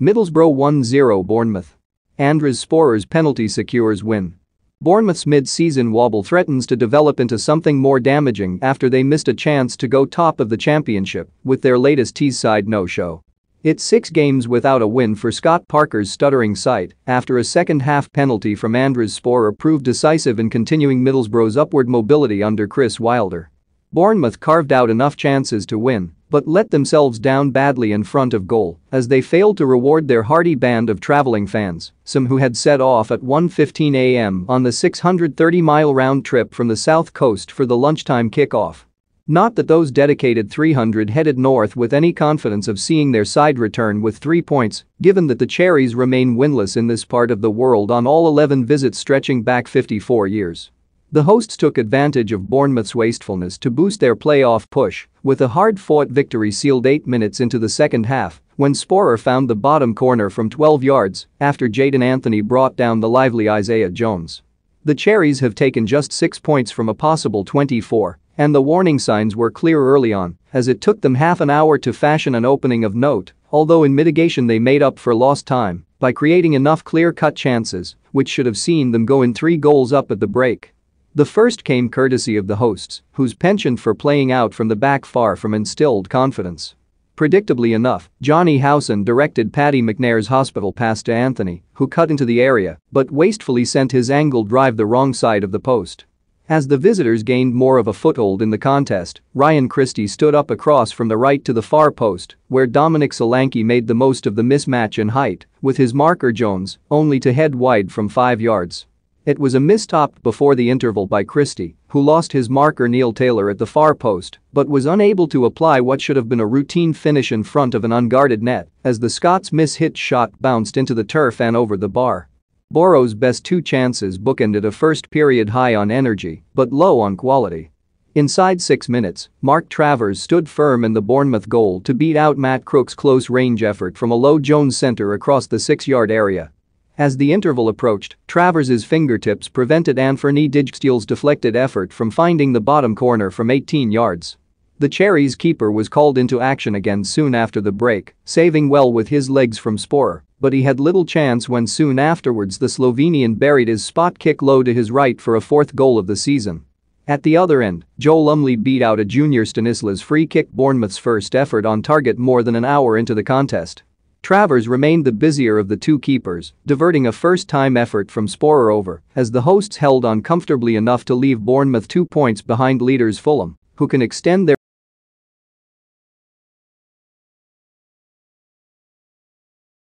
Middlesbrough 1-0 Bournemouth. Andraz Sporar's penalty secures win. Bournemouth's mid-season wobble threatens to develop into something more damaging after they missed a chance to go top of the championship with their latest Teesside no-show. It's six games without a win for Scott Parker's stuttering side after a second-half penalty from Andraz Sporar proved decisive in continuing Middlesbrough's upward mobility under Chris Wilder. Bournemouth carved out enough chances to win, but let themselves down badly in front of goal as they failed to reward their hearty band of travelling fans, some who had set off at 1.15 am on the 630-mile round trip from the south coast for the lunchtime kickoff. Not that those dedicated 300 headed north with any confidence of seeing their side return with three points, given that the Cherries remain winless in this part of the world on all 11 visits stretching back 54 years. The hosts took advantage of Bournemouth's wastefulness to boost their playoff push, with a hard-fought victory sealed eight minutes into the second half when Sporar found the bottom corner from 12 yards after Jaidon Anthony brought down the lively Isaiah Jones. The Cherries have taken just six points from a possible 24, and the warning signs were clear early on, as it took them half an hour to fashion an opening of note, although in mitigation they made up for lost time by creating enough clear-cut chances, which should have seen them go in three goals up at the break. The first came courtesy of the hosts, whose penchant for playing out from the back far from instilled confidence. Predictably enough, Jonny Howson directed Paddy McNair's hospital pass to Anthony, who cut into the area but wastefully sent his angled drive the wrong side of the post. As the visitors gained more of a foothold in the contest, Ryan Christie stood up across from the right to the far post, where Dominic Solanke made the most of the mismatch in height, with his marker Jones only to head wide from 5 yards. It was a mistopped before the interval by Christie, who lost his marker Neil Taylor at the far post but was unable to apply what should have been a routine finish in front of an unguarded net as the Scots' miss-hit shot bounced into the turf and over the bar. Boro's best two chances bookended a first period high on energy but low on quality. Inside six minutes, Mark Travers stood firm in the Bournemouth goal to beat out Matt Crook's close-range effort from a low Jones centre across the six-yard area as the interval approached, Travers's fingertips prevented Anthony Dijksteel's deflected effort from finding the bottom corner from 18 yards. The Cherries keeper was called into action again soon after the break, saving well with his legs from Sporar, but he had little chance when soon afterwards the Slovenian buried his spot kick low to his right for a fourth goal of the season. At the other end, Joe Lumley beat out a junior Stanislas free kick Bournemouth's first effort on target more than an hour into the contest. Travers remained the busier of the two keepers, diverting a first-time effort from Sporar over as the hosts held on comfortably enough to leave Bournemouth two points behind leaders Fulham, who can extend their